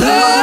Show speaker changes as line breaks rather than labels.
love.